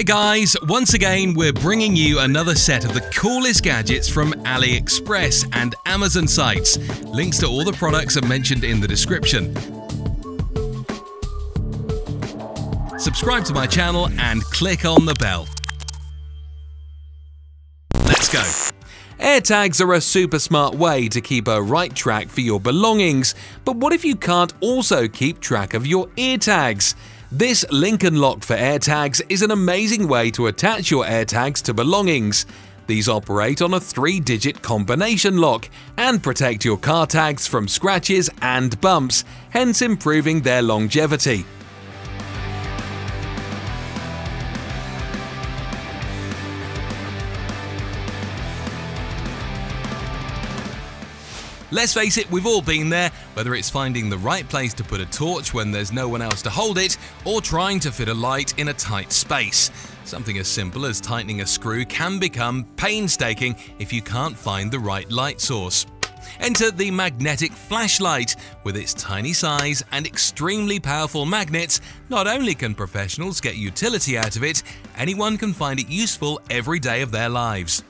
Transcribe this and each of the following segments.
Hey guys, once again we're bringing you another set of the coolest gadgets from AliExpress and Amazon sites. Links to all the products are mentioned in the description. Subscribe to my channel and click on the bell. Let's go. AirTags are a super smart way to keep a right track for your belongings, but what if you can't also keep track of your AirTags? This and lock for AirTags is an amazing way to attach your AirTags to belongings. These operate on a three-digit combination lock and protect your AirTags from scratches and bumps, hence improving their longevity. Let's face it, we've all been there, whether it's finding the right place to put a torch when there's no one else to hold it, or trying to fit a light in a tight space. Something as simple as tightening a screw can become painstaking if you can't find the right light source. Enter the magnetic flashlight. With its tiny size and extremely powerful magnets, not only can professionals get utility out of it, anyone can find it useful every day of their lives.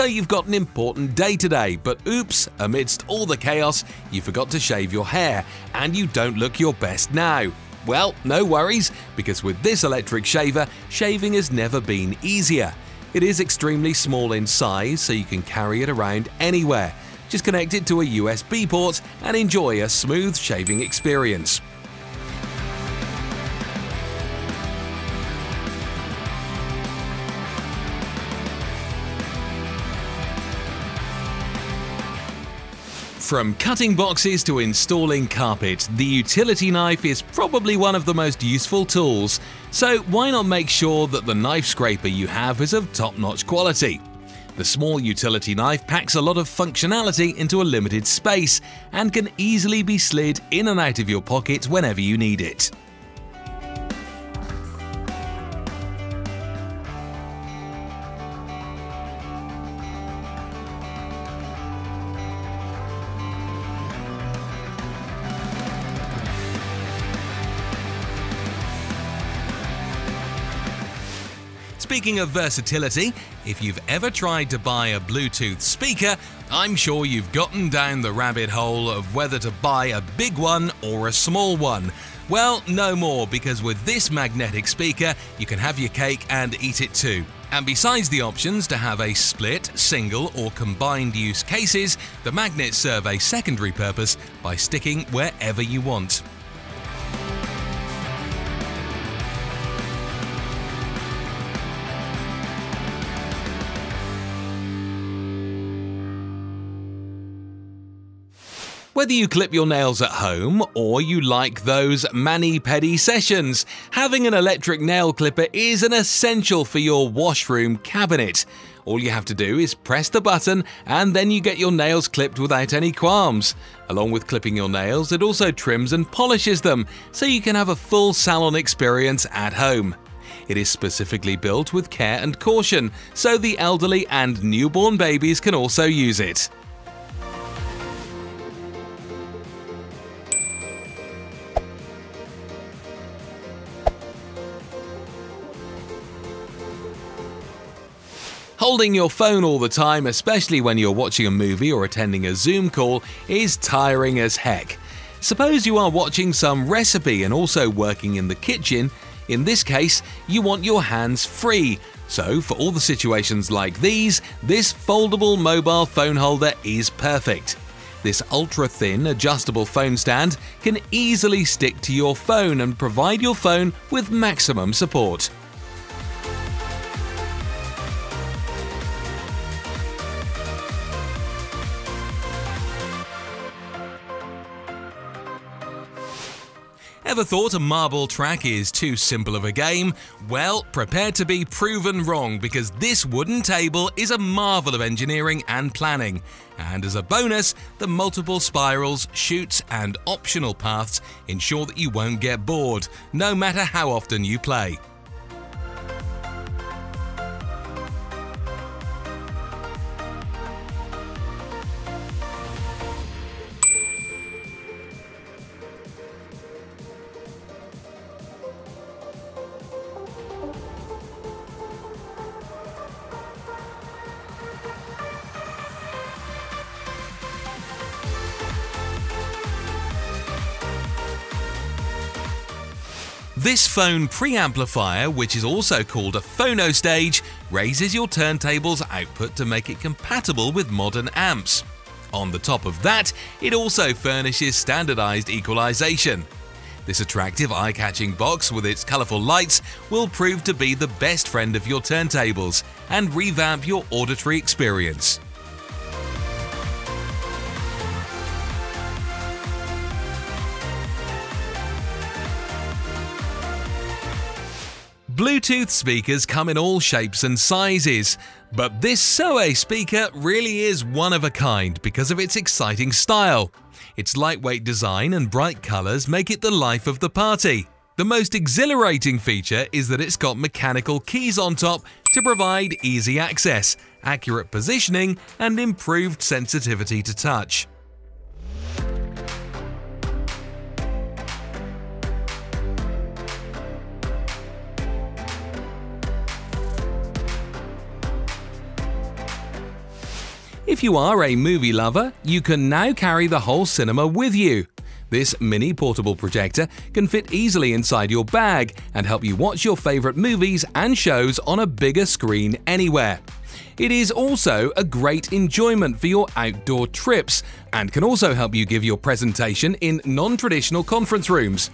So you've got an important day today, but oops, amidst all the chaos, you forgot to shave your hair and you don't look your best now. Well, no worries, because with this electric shaver, shaving has never been easier. It is extremely small in size, so you can carry it around anywhere. Just connect it to a USB port and enjoy a smooth shaving experience. From cutting boxes to installing carpet, the utility knife is probably one of the most useful tools, so why not make sure that the knife scraper you have is of top-notch quality? The small utility knife packs a lot of functionality into a limited space and can easily be slid in and out of your pocket whenever you need it. Speaking of versatility, if you've ever tried to buy a Bluetooth speaker, I'm sure you've gotten down the rabbit hole of whether to buy a big one or a small one. Well, no more, because with this magnetic speaker, you can have your cake and eat it too. And besides the options to have a split, single, or combined use cases, the magnets serve a secondary purpose by sticking wherever you want. Whether you clip your nails at home or you like those mani-pedi sessions, having an electric nail clipper is an essential for your washroom cabinet. All you have to do is press the button and then you get your nails clipped without any qualms. Along with clipping your nails, it also trims and polishes them, so you can have a full salon experience at home. It is specifically built with care and caution, so the elderly and newborn babies can also use it. Holding your phone all the time, especially when you're watching a movie or attending a Zoom call, is tiring as heck. Suppose you are watching some recipe and also working in the kitchen. In this case, you want your hands free. So, for all the situations like these, this foldable mobile phone holder is perfect. This ultra-thin adjustable phone stand can easily stick to your phone and provide your phone with maximum support. Ever thought a marble track is too simple of a game? Well, prepare to be proven wrong because this wooden table is a marvel of engineering and planning. And as a bonus, the multiple spirals, chutes and optional paths ensure that you won't get bored, no matter how often you play. This phono preamplifier, which is also called a phono stage, raises your turntable's output to make it compatible with modern amps. On the top of that, it also furnishes standardized equalization. This attractive eye-catching box with its colourful lights will prove to be the best friend of your turntables and revamp your auditory experience. Bluetooth speakers come in all shapes and sizes, but this Soaiy speaker really is one of a kind because of its exciting style. Its lightweight design and bright colours make it the life of the party. The most exhilarating feature is that it's got mechanical keys on top to provide easy access, accurate positioning, and improved sensitivity to touch. If you are a movie lover, you can now carry the whole cinema with you. This mini portable projector can fit easily inside your bag and help you watch your favorite movies and shows on a bigger screen anywhere. It is also a great enjoyment for your outdoor trips and can also help you give your presentation in non-traditional conference rooms.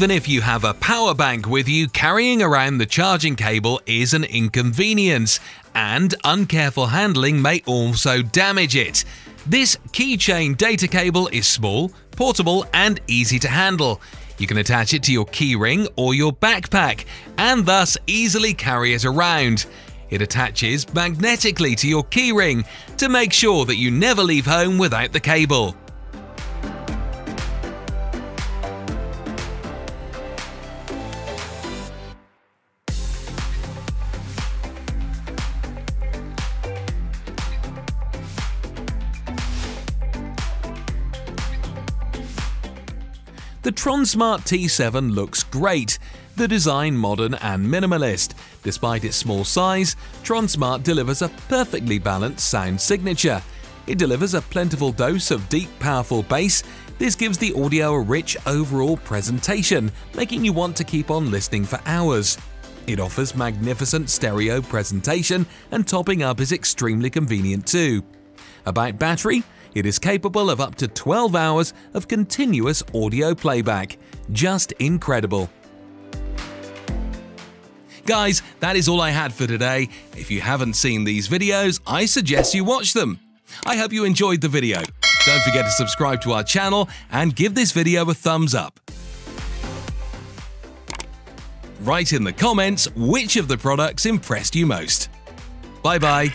Even if you have a power bank with you, carrying around the charging cable is an inconvenience, and uncareful handling may also damage it. This keychain data cable is small, portable, and easy to handle. You can attach it to your keyring or your backpack, and thus easily carry it around. It attaches magnetically to your keyring to make sure that you never leave home without the cable. The Tronsmart T7 looks great, the design modern and minimalist. Despite its small size, Tronsmart delivers a perfectly balanced sound signature. It delivers a plentiful dose of deep, powerful bass. This gives the audio a rich overall presentation, making you want to keep on listening for hours. It offers magnificent stereo presentation and topping up is extremely convenient too. About battery, it is capable of up to 12 hours of continuous audio playback. Just incredible. Guys, that is all I had for today. If you haven't seen these videos, I suggest you watch them. I hope you enjoyed the video. Don't forget to subscribe to our channel and give this video a thumbs up. Write in the comments which of the products impressed you most. Bye bye.